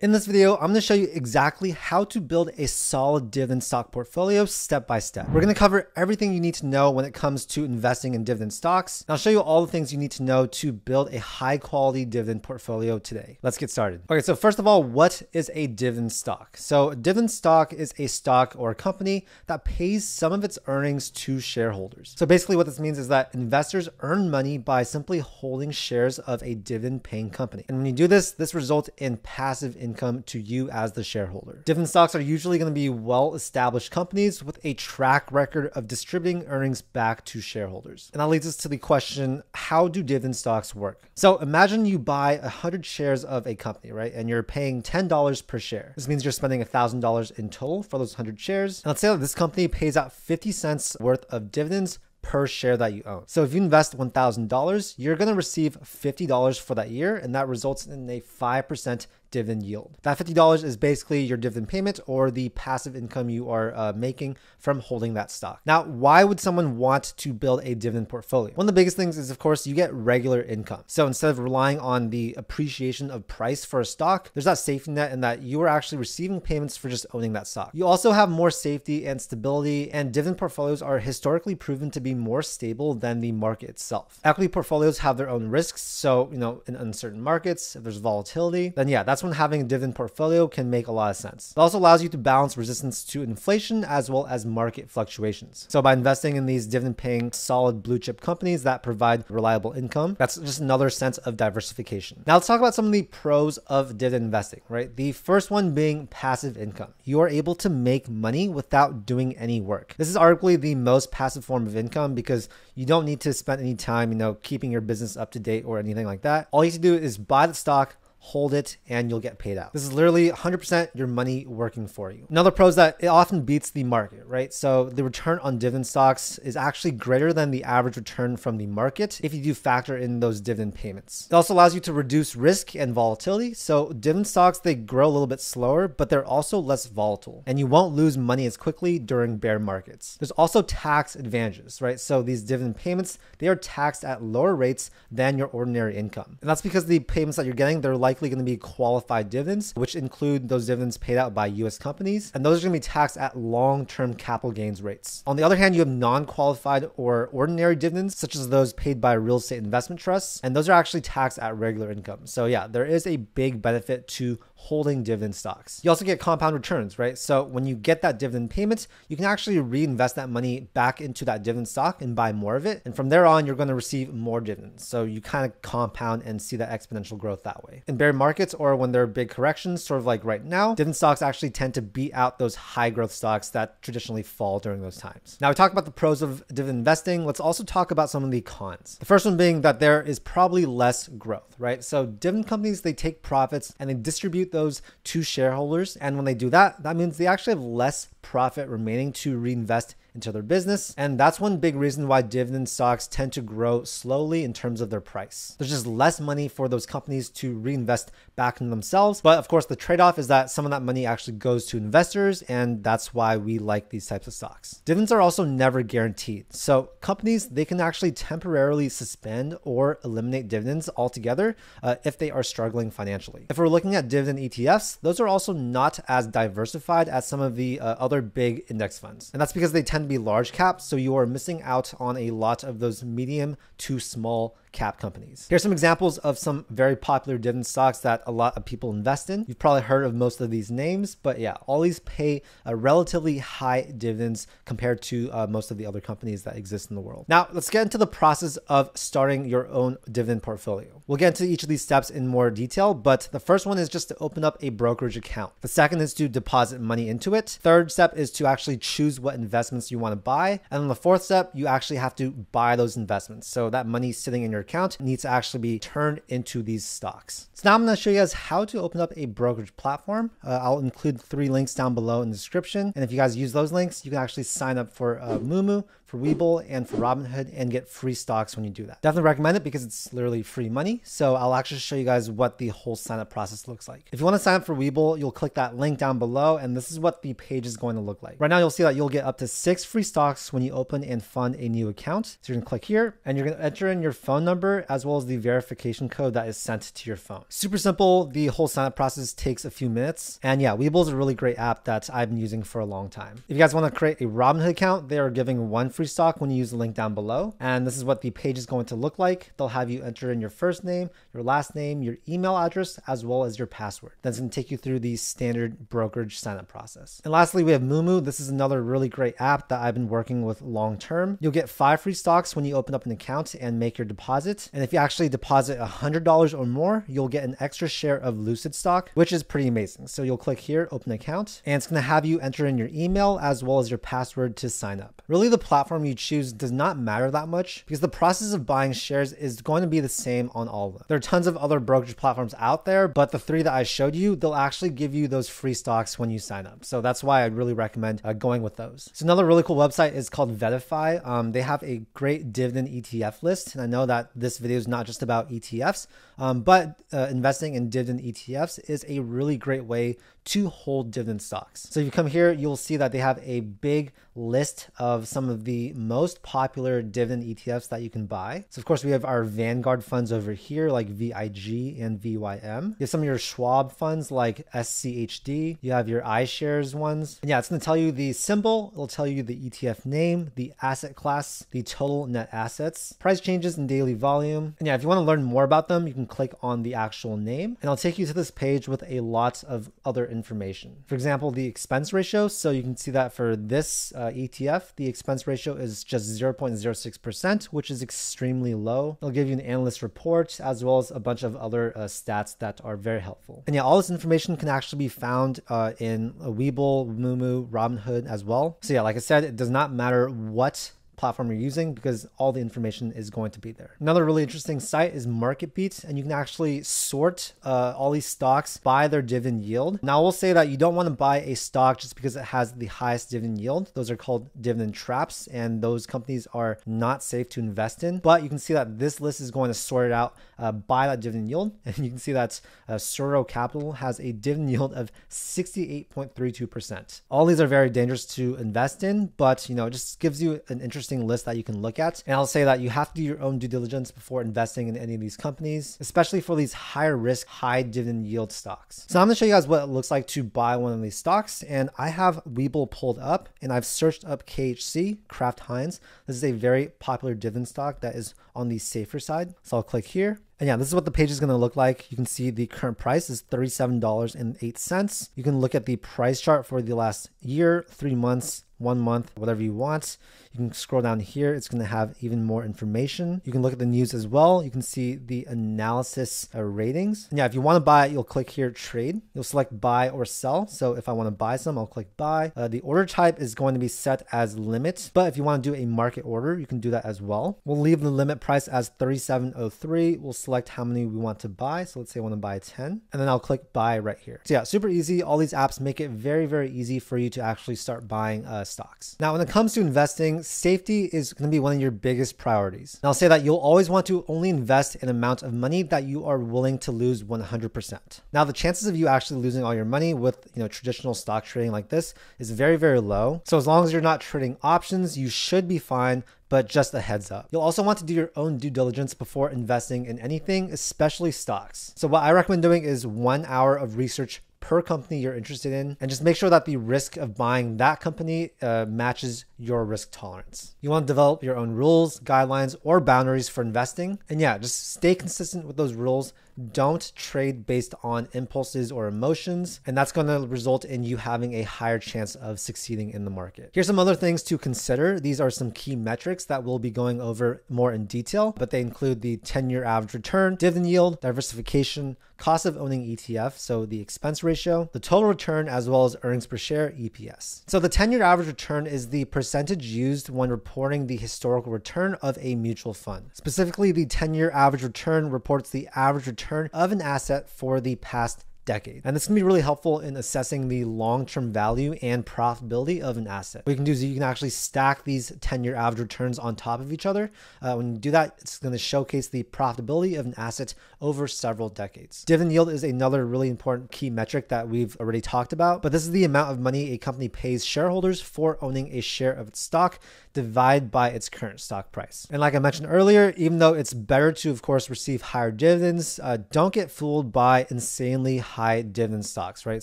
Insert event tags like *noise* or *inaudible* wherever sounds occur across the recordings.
In this video, I'm going to show you exactly how to build a solid dividend stock portfolio step by step. We're going to cover everything you need to know when it comes to investing in dividend stocks. And I'll show you all the things you need to know to build a high quality dividend portfolio today. Let's get started. Okay, so first of all, what is a dividend stock? So a dividend stock is a stock or a company that pays some of its earnings to shareholders. So basically what this means is that investors earn money by simply holding shares of a dividend paying company. And when you do this, this results in passive income to you as the shareholder. Dividend stocks are usually going to be well established companies with a track record of distributing earnings back to shareholders. And that leads us to the question how do dividend stocks work? So imagine you buy 100 shares of a company, right? And you're paying $10 per share. This means you're spending $1,000 in total for those 100 shares. And let's say that this company pays out 50 cents worth of dividends per share that you own. So if you invest $1,000, you're going to receive $50 for that year, and that results in a 5% dividend yield. That $50 is basically your dividend payment or the passive income you are uh, making from holding that stock. Now, why would someone want to build a dividend portfolio? One of the biggest things is, of course, you get regular income. So instead of relying on the appreciation of price for a stock, there's that safety net in that you are actually receiving payments for just owning that stock. You also have more safety and stability, and dividend portfolios are historically proven to be more stable than the market itself. Equity portfolios have their own risks. So, you know, in uncertain markets, if there's volatility, then yeah, that's when having a dividend portfolio can make a lot of sense. It also allows you to balance resistance to inflation as well as market fluctuations. So by investing in these dividend paying solid blue chip companies that provide reliable income, that's just another sense of diversification. Now let's talk about some of the pros of dividend investing, right? The first one being passive income. You are able to make money without doing any work. This is arguably the most passive form of income because you don't need to spend any time, you know, keeping your business up to date or anything like that. All you have to do is buy the stock, hold it, and you'll get paid out. This is literally 100% your money working for you. Another pro is that it often beats the market, right? So the return on dividend stocks is actually greater than the average return from the market if you do factor in those dividend payments. It also allows you to reduce risk and volatility. So dividend stocks, they grow a little bit slower, but they're also less volatile and you won't lose money as quickly during bear markets. There's also tax advantages, right? So these dividend payments, they are taxed at lower rates than your ordinary income. And that's because the payments that you're getting, they're like likely going to be qualified dividends, which include those dividends paid out by US companies. And those are going to be taxed at long term capital gains rates. On the other hand, you have non qualified or ordinary dividends, such as those paid by real estate investment trusts. And those are actually taxed at regular income. So, yeah, there is a big benefit to holding dividend stocks. You also get compound returns, right? So when you get that dividend payment, you can actually reinvest that money back into that dividend stock and buy more of it. And from there on, you're going to receive more dividends. So you kind of compound and see that exponential growth that way. In bear markets or when there are big corrections, sort of like right now, dividend stocks actually tend to beat out those high growth stocks that traditionally fall during those times. Now we talked about the pros of dividend investing. Let's also talk about some of the cons. The first one being that there is probably less growth, right? So dividend companies, they take profits and they distribute those to shareholders. And when they do that, that means they actually have less profit remaining to reinvest into their business. And that's one big reason why dividend stocks tend to grow slowly in terms of their price. There's just less money for those companies to reinvest back in themselves. But of course, the trade off is that some of that money actually goes to investors. And that's why we like these types of stocks. Dividends are also never guaranteed. So companies, they can actually temporarily suspend or eliminate dividends altogether uh, if they are struggling financially. If we're looking at dividend ETFs, those are also not as diversified as some of the uh, other big index funds. And that's because they tend be large caps, so you are missing out on a lot of those medium to small cap companies. Here's some examples of some very popular dividend stocks that a lot of people invest in. You've probably heard of most of these names, but yeah, all these pay a relatively high dividends compared to uh, most of the other companies that exist in the world. Now, let's get into the process of starting your own dividend portfolio. We'll get into each of these steps in more detail, but the first one is just to open up a brokerage account. The second is to deposit money into it. Third step is to actually choose what investments you want to buy. And then the fourth step, you actually have to buy those investments. So that money sitting in your account needs to actually be turned into these stocks. So now I'm going to show you guys how to open up a brokerage platform. Uh, I'll include three links down below in the description. And if you guys use those links, you can actually sign up for uh, Moomoo for and for Robinhood and get free stocks when you do that. Definitely recommend it because it's literally free money. So I'll actually show you guys what the whole sign up process looks like. If you want to sign up for Webull, you'll click that link down below and this is what the page is going to look like. Right now you'll see that you'll get up to six free stocks when you open and fund a new account. So you're gonna click here and you're gonna enter in your phone number as well as the verification code that is sent to your phone. Super simple. The whole sign up process takes a few minutes. And yeah, Webull is a really great app that I've been using for a long time. If you guys want to create a Robinhood account, they are giving one free stock when you use the link down below. And this is what the page is going to look like. They'll have you enter in your first name, your last name, your email address, as well as your password. That's going to take you through the standard brokerage sign up process. And lastly, we have Moomoo. This is another really great app that I've been working with long term. You'll get five free stocks when you open up an account and make your deposit. And if you actually deposit $100 or more, you'll get an extra share of Lucid stock, which is pretty amazing. So you'll click here, open account, and it's going to have you enter in your email as well as your password to sign up. Really, the platform you choose does not matter that much because the process of buying shares is going to be the same on all of them. There are tons of other brokerage platforms out there, but the three that I showed you, they'll actually give you those free stocks when you sign up. So that's why I'd really recommend uh, going with those. So another really cool website is called VettaFi. Um, they have a great dividend ETF list. And I know that this video is not just about ETFs, um, but uh, investing in dividend ETFs is a really great way to hold dividend stocks. So if you come here, you'll see that they have a big list of some of the most popular dividend ETFs that you can buy. So of course we have our Vanguard funds over here like VIG and VYM. You have some of your Schwab funds like SCHD. You have your iShares ones. And yeah, it's going to tell you the symbol. It'll tell you the ETF name, the asset class, the total net assets, price changes and daily volume. And yeah, if you want to learn more about them, you can click on the actual name and I'll take you to this page with a lot of other information. For example, the expense ratio. So you can see that for this uh, ETF, the expense ratio is just 0.06%, which is extremely low. It'll give you an analyst report as well as a bunch of other uh, stats that are very helpful. And yeah, all this information can actually be found uh, in Webull, Moomoo, Robinhood as well. So yeah, like I said, it does not matter what platform you're using because all the information is going to be there. Another really interesting site is MarketBeat, and you can actually sort uh, all these stocks by their dividend yield. Now, I will say that you don't want to buy a stock just because it has the highest dividend yield. Those are called dividend traps, and those companies are not safe to invest in. But you can see that this list is going to sort it out uh, by that dividend yield, *laughs* and you can see that uh, SuRo Capital has a dividend yield of 68.32%. All these are very dangerous to invest in, but you know, it just gives you an interesting interesting list that you can look at. And I'll say that you have to do your own due diligence before investing in any of these companies, especially for these higher risk, high dividend yield stocks. So I'm gonna show you guys what it looks like to buy one of these stocks. And I have Webull pulled up and I've searched up KHC, Kraft Heinz. This is a very popular dividend stock that is on the safer side. So I'll click here. And yeah, this is what the page is going to look like. You can see the current price is $37.08. You can look at the price chart for the last year, three months, one month, whatever you want. You can scroll down here. It's going to have even more information. You can look at the news as well. You can see the analysis uh, ratings. And yeah, if you want to buy it, you'll click here, trade. You'll select buy or sell. So if I want to buy some, I'll click buy. Uh, the order type is going to be set as limit, but if you want to do a market order, you can do that as well. We'll leave the limit price as 37.03. We'll select how many we want to buy. So let's say I want to buy 10 and then I'll click buy right here. So yeah, super easy. All these apps make it very, very easy for you to actually start buying uh, stocks. Now, when it comes to investing, safety is going to be one of your biggest priorities. And I'll say that you'll always want to only invest an amount of money that you are willing to lose 100%. Now, the chances of you actually losing all your money with, you know, traditional stock trading like this is very, very low. So as long as you're not trading options, you should be fine but just a heads up. You'll also want to do your own due diligence before investing in anything, especially stocks. So what I recommend doing is one hour of research per company you're interested in and just make sure that the risk of buying that company uh, matches your risk tolerance. You want to develop your own rules, guidelines, or boundaries for investing. And yeah, just stay consistent with those rules. Don't trade based on impulses or emotions. And that's going to result in you having a higher chance of succeeding in the market. Here's some other things to consider. These are some key metrics that we'll be going over more in detail, but they include the 10 year average return, dividend yield, diversification, cost of owning ETF, so the expense ratio, the total return, as well as earnings per share, EPS. So the 10 year average return is the percentage used when reporting the historical return of a mutual fund. Specifically, the 10 year average return reports the average return of an asset for the past decade. And this can be really helpful in assessing the long-term value and profitability of an asset. What you can do is you can actually stack these 10-year average returns on top of each other. Uh, when you do that, it's going to showcase the profitability of an asset over several decades. Dividend yield is another really important key metric that we've already talked about, but this is the amount of money a company pays shareholders for owning a share of its stock divided by its current stock price. And like I mentioned earlier, even though it's better to, of course, receive higher dividends, uh, don't get fooled by insanely high dividend stocks, right?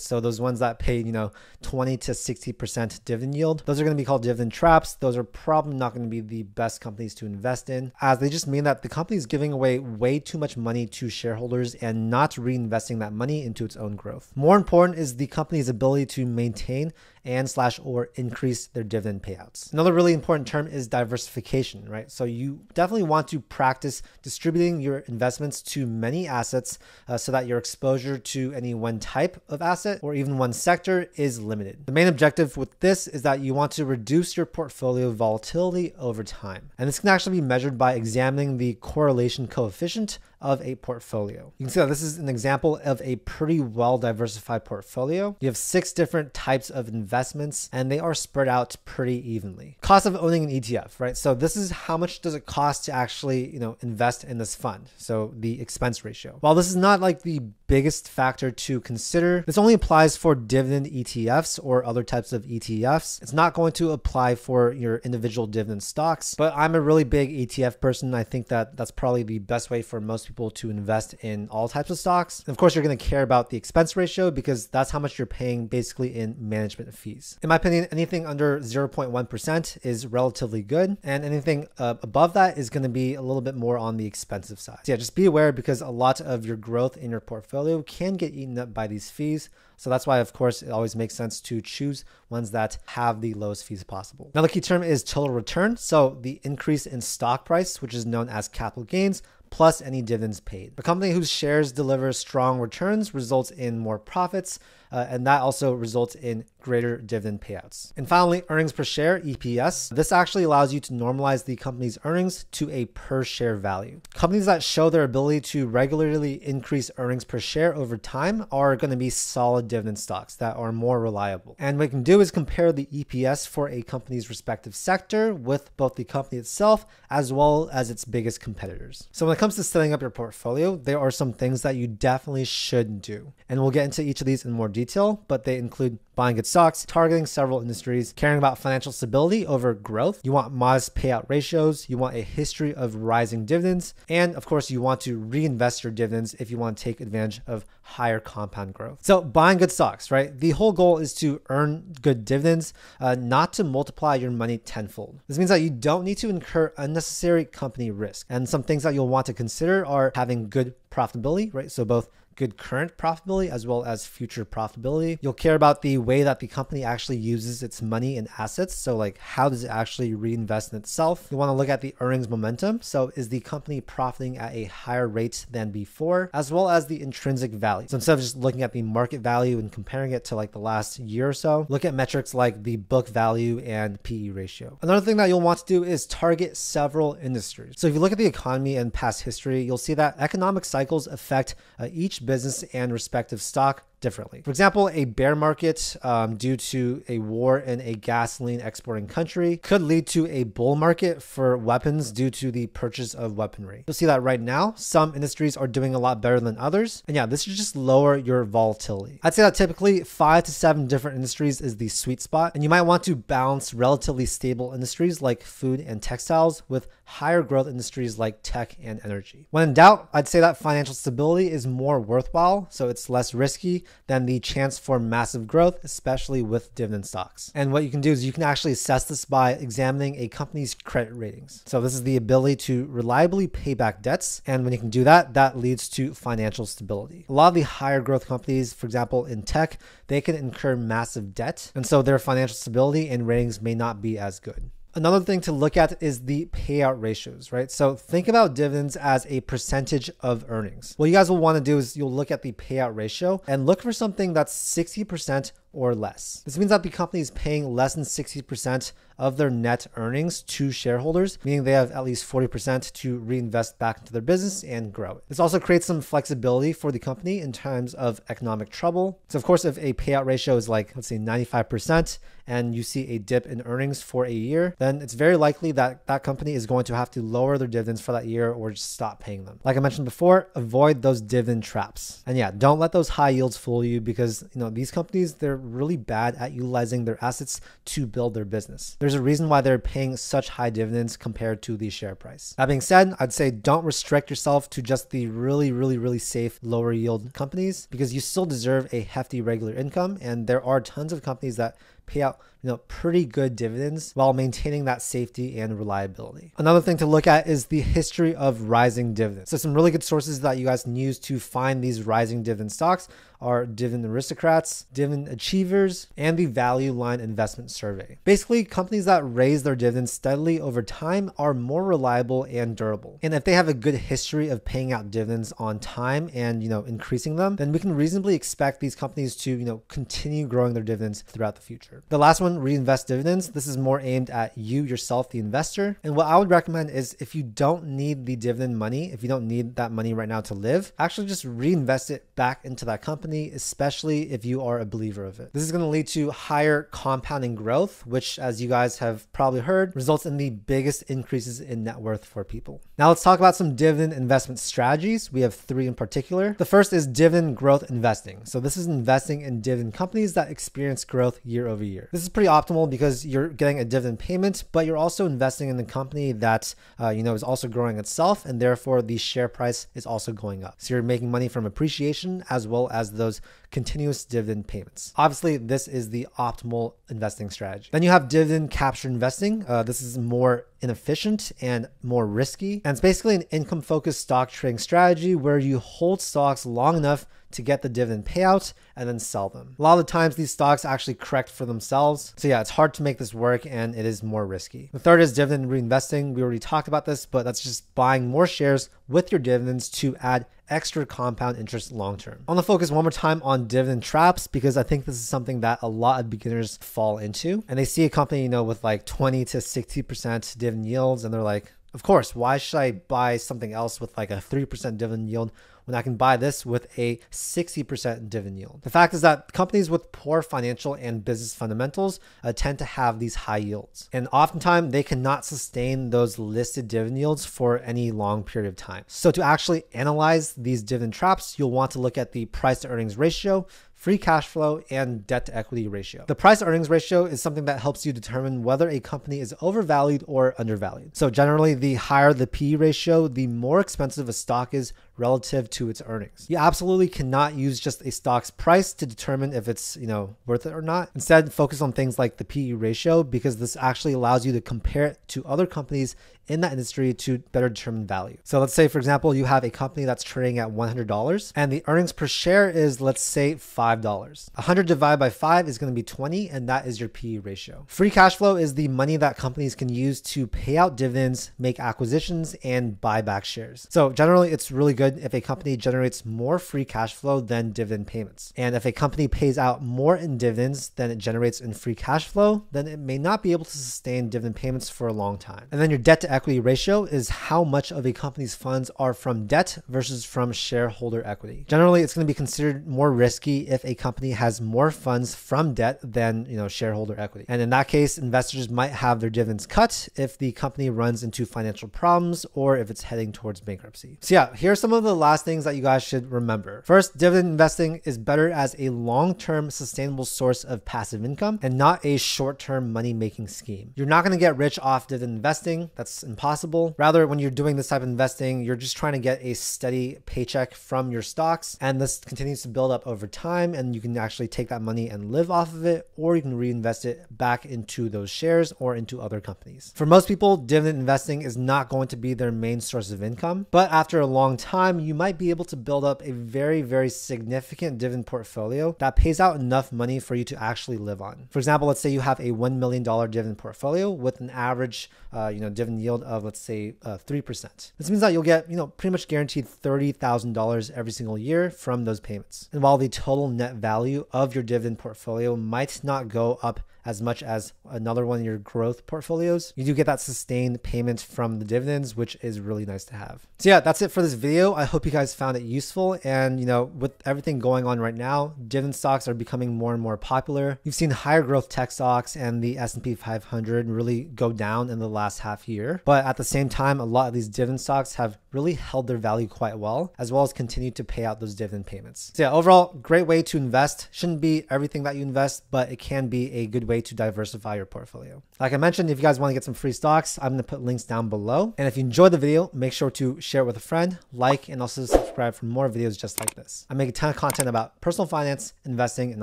So those ones that pay, you know, 20 to 60% dividend yield, those are going to be called dividend traps. Those are probably not going to be the best companies to invest in, as they just mean that the company is giving away way too much money to shareholders and not reinvesting that money into its own growth. More important is the company's ability to maintain and slash or increase their dividend payouts. Another really important term is diversification, right? So you definitely want to practice distributing your investments to many assets uh, so that your exposure to any one type of asset or even one sector is limited. The main objective with this is that you want to reduce your portfolio volatility over time. And this can actually be measured by examining the correlation coefficient of a portfolio. You can see that this is an example of a pretty well diversified portfolio. You have six different types of investments and they are spread out pretty evenly. Cost of owning an ETF, right? So this is how much does it cost to actually, you know, invest in this fund. So the expense ratio. While this is not like the biggest factor to consider, this only applies for dividend ETFs or other types of ETFs. It's not going to apply for your individual dividend stocks, but I'm a really big ETF person. I think that that's probably the best way for most people to invest in all types of stocks. And of course, you're going to care about the expense ratio because that's how much you're paying basically in management fees. In my opinion, anything under 0.1% is relatively good, and anything uh, above that is going to be a little bit more on the expensive side. So yeah, just be aware because a lot of your growth in your portfolio can get eaten up by these fees. So that's why, of course, it always makes sense to choose ones that have the lowest fees possible. Now, the key term is total return. So the increase in stock price, which is known as capital gains, plus any dividends paid. A company whose shares deliver strong returns results in more profits, uh, and that also results in greater dividend payouts. And finally, earnings per share, EPS. This actually allows you to normalize the company's earnings to a per share value. Companies that show their ability to regularly increase earnings per share over time are going to be solid dividend stocks that are more reliable. And what you can do is compare the EPS for a company's respective sector with both the company itself as well as its biggest competitors. So when it comes to setting up your portfolio, there are some things that you definitely should do. And we'll get into each of these in more detail, but they include buying good stocks, targeting several industries, caring about financial stability over growth. You want modest payout ratios. You want a history of rising dividends. And of course, you want to reinvest your dividends if you want to take advantage of higher compound growth. So, buying good stocks, right? The whole goal is to earn good dividends, uh, not to multiply your money tenfold. This means that you don't need to incur unnecessary company risk. And some things that you'll want to consider are having good profitability, right? So, both good current profitability as well as future profitability. You'll care about the way that the company actually uses its money and assets. So, like, how does it actually reinvest in itself? You want to look at the earnings momentum. So, is the company profiting at a higher rate than before, as well as the intrinsic value? So, instead of just looking at the market value and comparing it to like the last year or so, look at metrics like the book value and PE ratio. Another thing that you'll want to do is target several industries. So, if you look at the economy and past history, you'll see that economic cycles affect uh, each business and respective stock differently. For example, a bear market um, due to a war in a gasoline exporting country could lead to a bull market for weapons due to the purchase of weaponry. You'll see that right now, some industries are doing a lot better than others. And yeah, this should just lower your volatility. I'd say that typically five to seven different industries is the sweet spot. And you might want to balance relatively stable industries like food and textiles with higher growth industries like tech and energy. When in doubt, I'd say that financial stability is more worthwhile, so it's less risky than the chance for massive growth, especially with dividend stocks. And what you can do is you can actually assess this by examining a company's credit ratings. So this is the ability to reliably pay back debts. And when you can do that, that leads to financial stability. A lot of the higher growth companies, for example, in tech, they can incur massive debt. And so their financial stability and ratings may not be as good. Another thing to look at is the payout ratios, right? So think about dividends as a percentage of earnings. What you guys will want to do is you'll look at the payout ratio and look for something that's 60% or less. This means that the company is paying less than 60% of their net earnings to shareholders, meaning they have at least 40% to reinvest back into their business and grow it. This also creates some flexibility for the company in times of economic trouble. So, of course, if a payout ratio is like, let's say, 95%, and you see a dip in earnings for a year, then it's very likely that that company is going to have to lower their dividends for that year or just stop paying them. Like I mentioned before, avoid those dividend traps. And yeah, don't let those high yields fool you because, you know, these companies, they're really bad at utilizing their assets to build their business. There's a reason why they're paying such high dividends compared to the share price. That being said, I'd say don't restrict yourself to just the really, really, really safe lower yield companies because you still deserve a hefty regular income. And there are tons of companies that pay out you know pretty good dividends while maintaining that safety and reliability. Another thing to look at is the history of rising dividends. So some really good sources that you guys can use to find these rising dividend stocks are Dividend Aristocrats, Dividend Achievers, and the Value Line Investment Survey. Basically, companies that raise their dividends steadily over time are more reliable and durable. And if they have a good history of paying out dividends on time and, you know, increasing them, then we can reasonably expect these companies to, you know, continue growing their dividends throughout the future. The last one, reinvest dividends. This is more aimed at you yourself, the investor. And what I would recommend is if you don't need the dividend money, if you don't need that money right now to live, actually just reinvest it back into that company especially if you are a believer of it. This is going to lead to higher compounding growth, which, as you guys have probably heard, results in the biggest increases in net worth for people. Now, let's talk about some dividend investment strategies. We have three in particular. The first is dividend growth investing. So, this is investing in dividend companies that experience growth year over year. This is pretty optimal because you're getting a dividend payment, but you're also investing in the company that uh, you know is also growing itself, and therefore the share price is also going up. So, you're making money from appreciation as well as those continuous dividend payments. Obviously, this is the optimal investing strategy. Then you have dividend capture investing. Uh, this is more inefficient and more risky. And it's basically an income focused stock trading strategy where you hold stocks long enough to get the dividend payout and then sell them. A lot of the times these stocks actually correct for themselves. So yeah, it's hard to make this work and it is more risky. The third is dividend reinvesting. We already talked about this, but that's just buying more shares with your dividends to add extra compound interest long term. I want to focus one more time on dividend traps because I think this is something that a lot of beginners fall into. And they see a company, you know, with like 20 to 60% dividend yields and they're like, of course, why should I buy something else with like a 3% dividend yield when I can buy this with a 60% dividend yield. The fact is that companies with poor financial and business fundamentals uh, tend to have these high yields. And oftentimes they cannot sustain those listed dividend yields for any long period of time. So to actually analyze these dividend traps, you'll want to look at the price to earnings ratio, free cash flow, and debt to equity ratio. The price earnings ratio is something that helps you determine whether a company is overvalued or undervalued. So generally, the higher the PE ratio, the more expensive a stock is relative to its earnings. You absolutely cannot use just a stock's price to determine if it's, you know, worth it or not. Instead, focus on things like the PE ratio because this actually allows you to compare it to other companies in that industry to better determine value. So let's say, for example, you have a company that's trading at $100 and the earnings per share is, let's say, $5. 100 divided by 5 is going to be 20, and that is your PE ratio. Free cash flow is the money that companies can use to pay out dividends, make acquisitions, and buy back shares. So generally, it's really good if a company generates more free cash flow than dividend payments. And if a company pays out more in dividends than it generates in free cash flow, then it may not be able to sustain dividend payments for a long time. And then your debt to equity ratio is how much of a company's funds are from debt versus from shareholder equity. Generally, it's going to be considered more risky if a company has more funds from debt than, you know, shareholder equity. And in that case, investors might have their dividends cut if the company runs into financial problems or if it's heading towards bankruptcy. So yeah, here are some of the last things that you guys should remember. First, dividend investing is better as a long-term sustainable source of passive income and not a short-term money-making scheme. You're not going to get rich off dividend investing. That's impossible. Rather, when you're doing this type of investing, you're just trying to get a steady paycheck from your stocks and this continues to build up over time and you can actually take that money and live off of it or you can reinvest it back into those shares or into other companies. For most people, dividend investing is not going to be their main source of income, but after a long time, you might be able to build up a very, very significant dividend portfolio that pays out enough money for you to actually live on. For example, let's say you have a $1 million dividend portfolio with an average, uh, you know, dividend yield yield of let's say uh, 3%. This means that you'll get, you know, pretty much guaranteed $30,000 every single year from those payments. And while the total net value of your dividend portfolio might not go up as much as another one of your growth portfolios, you do get that sustained payment from the dividends, which is really nice to have. So yeah, that's it for this video. I hope you guys found it useful. And you know, with everything going on right now, dividend stocks are becoming more and more popular. You've seen higher growth tech stocks and the S&P 500 really go down in the last half year. But at the same time, a lot of these dividend stocks have really held their value quite well, as well as continue to pay out those dividend payments. So yeah, overall, great way to invest. Shouldn't be everything that you invest, but it can be a good way to diversify your portfolio. Like I mentioned, if you guys want to get some free stocks, I'm going to put links down below. And if you enjoyed the video, make sure to share it with a friend, like, and also subscribe for more videos just like this. I make a ton of content about personal finance, investing, and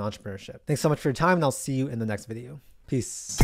entrepreneurship. Thanks so much for your time, and I'll see you in the next video. Peace.